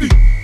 E